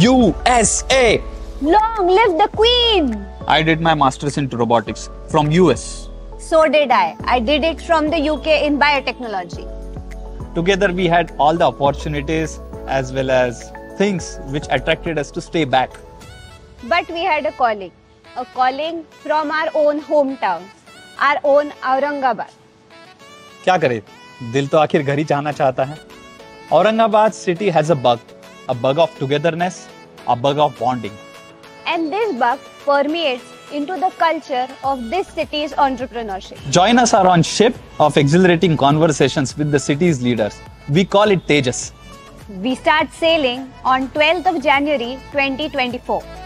USA. Long live the Queen! I did my master's into robotics from US. So did I. I did it from the UK in biotechnology. Together we had all the opportunities as well as things which attracted us to stay back. But we had a calling, a calling from our own hometown, our own Aurangabad. क्या करे दिल तो आखिर घर ही जाना चाहता है Aurangabad city has a bug a bug of togetherness, a bug of bonding. And this bug permeates into the culture of this city's entrepreneurship. Join us on ship of exhilarating conversations with the city's leaders. We call it Tejas. We start sailing on 12th of January 2024.